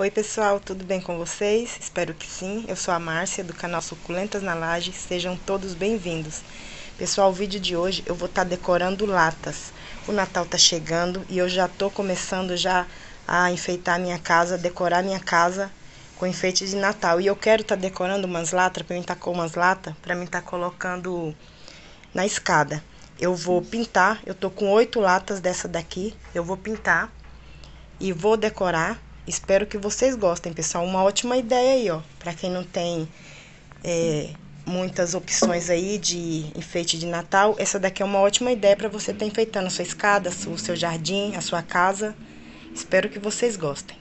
Oi pessoal, tudo bem com vocês? Espero que sim. Eu sou a Márcia do canal Suculentas na Laje. Sejam todos bem-vindos. Pessoal, o vídeo de hoje eu vou estar tá decorando latas. O Natal tá chegando e eu já tô começando já a enfeitar a minha casa, decorar minha casa com enfeites de Natal. E eu quero estar tá decorando umas latas, para mim estar tá com umas latas, para mim tá colocando na escada. Eu vou pintar, eu tô com oito latas dessa daqui, eu vou pintar e vou decorar Espero que vocês gostem, pessoal. Uma ótima ideia aí, ó. Pra quem não tem é, muitas opções aí de enfeite de Natal, essa daqui é uma ótima ideia para você estar tá enfeitando a sua escada, o seu jardim, a sua casa. Espero que vocês gostem.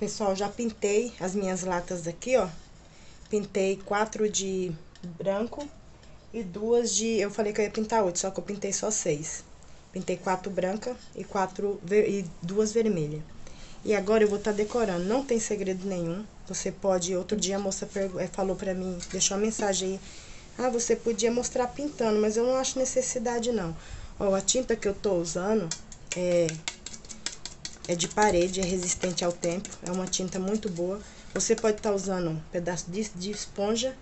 Pessoal, já pintei as minhas latas aqui, ó. Pintei quatro de branco e duas de... Eu falei que eu ia pintar oito, só que eu pintei só seis. Pintei quatro branca e quatro e duas vermelhas. E agora eu vou estar tá decorando. Não tem segredo nenhum. Você pode... Outro dia a moça eh, falou pra mim, deixou uma mensagem aí. Ah, você podia mostrar pintando, mas eu não acho necessidade não. Ó, a tinta que eu tô usando é, é de parede, é resistente ao tempo. É uma tinta muito boa. Você pode estar tá usando um pedaço de, de esponja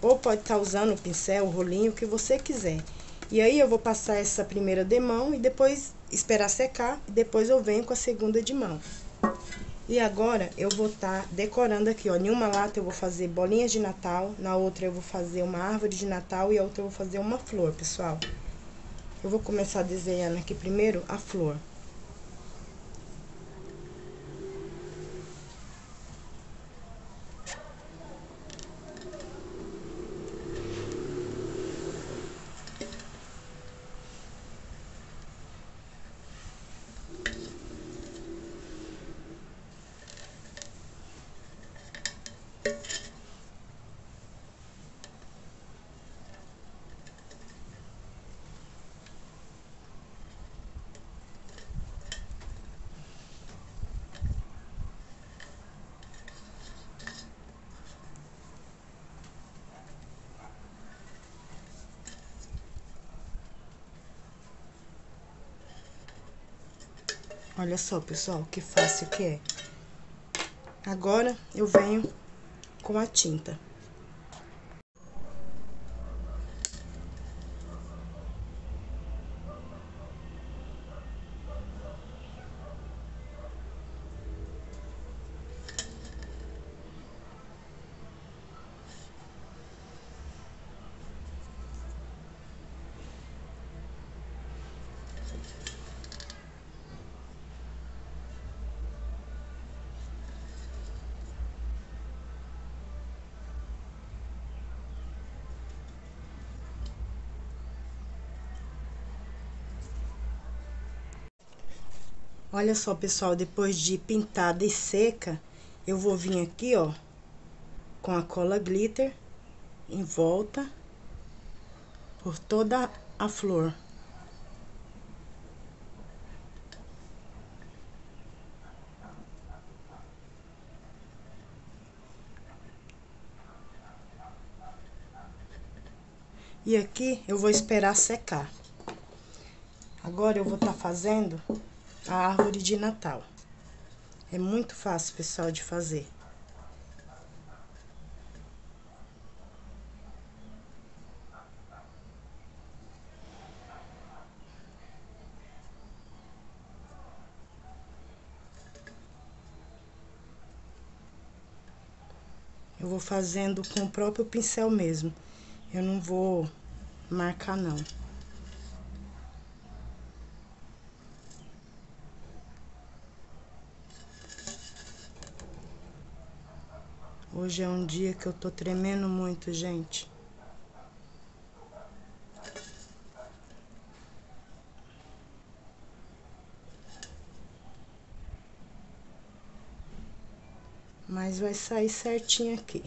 ou pode estar tá usando o pincel, o rolinho, o que você quiser. E aí eu vou passar essa primeira de mão e depois esperar secar e depois eu venho com a segunda de mão. E agora eu vou estar tá decorando aqui, ó. Em uma lata eu vou fazer bolinhas de Natal, na outra eu vou fazer uma árvore de Natal e a outra eu vou fazer uma flor, pessoal. Eu vou começar desenhando aqui primeiro a flor. Olha só, pessoal, que fácil que é. Agora, eu venho com a tinta. Olha só, pessoal, depois de pintada e seca, eu vou vir aqui, ó, com a cola glitter em volta por toda a flor. E aqui eu vou esperar secar. Agora eu vou estar tá fazendo a árvore de Natal. É muito fácil, pessoal, de fazer. Eu vou fazendo com o próprio pincel mesmo. Eu não vou marcar, não. Hoje é um dia que eu tô tremendo muito, gente. Mas vai sair certinho aqui.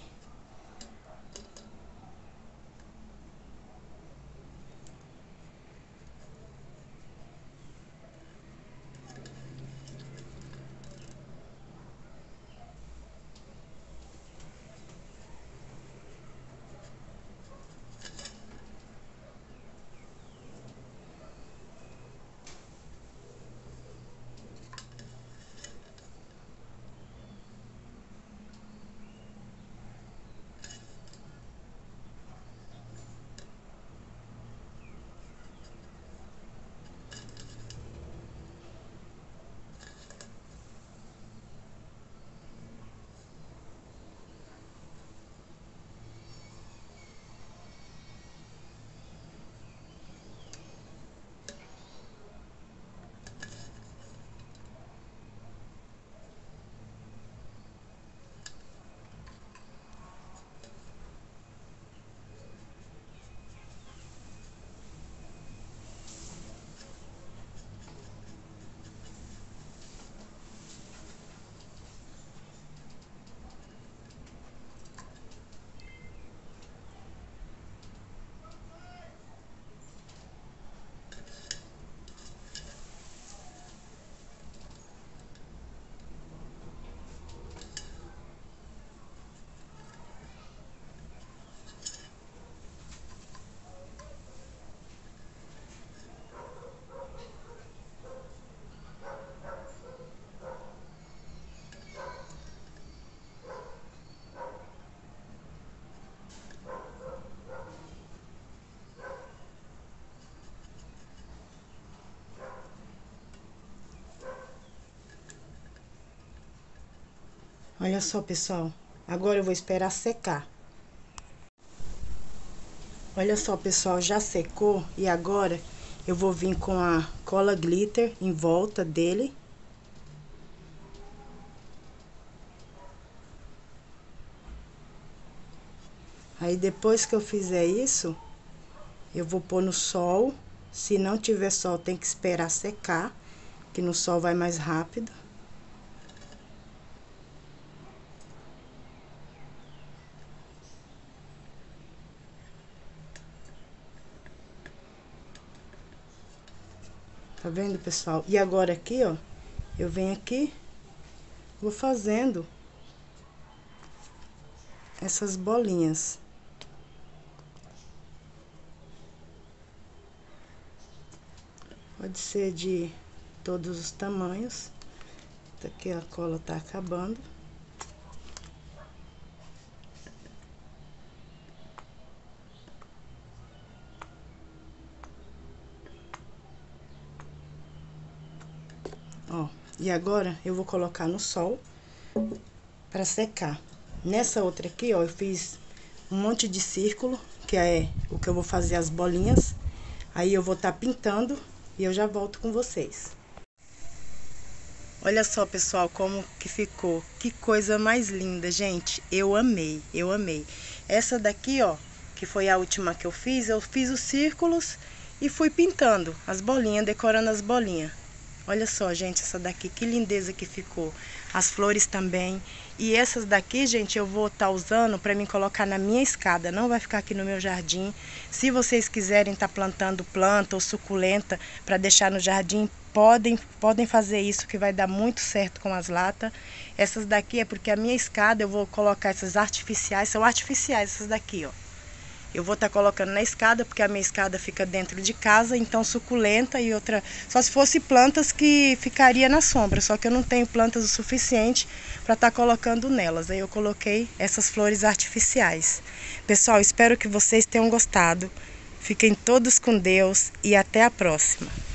Olha só, pessoal. Agora eu vou esperar secar. Olha só, pessoal, já secou e agora eu vou vir com a cola glitter em volta dele. Aí depois que eu fizer isso, eu vou pôr no sol. Se não tiver sol, tem que esperar secar, que no sol vai mais rápido. Tá vendo, pessoal? E agora aqui, ó, eu venho aqui, vou fazendo essas bolinhas. Pode ser de todos os tamanhos. Aqui a cola tá acabando. Ó, e agora eu vou colocar no sol para secar. Nessa outra aqui, ó, eu fiz um monte de círculo, que é o que eu vou fazer as bolinhas. Aí eu vou estar tá pintando e eu já volto com vocês. Olha só, pessoal, como que ficou. Que coisa mais linda, gente. Eu amei, eu amei. Essa daqui, ó, que foi a última que eu fiz, eu fiz os círculos e fui pintando as bolinhas, decorando as bolinhas. Olha só, gente, essa daqui, que lindeza que ficou. As flores também. E essas daqui, gente, eu vou estar tá usando para me colocar na minha escada. Não vai ficar aqui no meu jardim. Se vocês quiserem estar tá plantando planta ou suculenta para deixar no jardim, podem, podem fazer isso que vai dar muito certo com as latas. Essas daqui é porque a minha escada eu vou colocar essas artificiais, são artificiais essas daqui, ó. Eu vou estar tá colocando na escada, porque a minha escada fica dentro de casa, então suculenta e outra... Só se fosse plantas que ficaria na sombra, só que eu não tenho plantas o suficiente para estar tá colocando nelas. Aí eu coloquei essas flores artificiais. Pessoal, espero que vocês tenham gostado. Fiquem todos com Deus e até a próxima.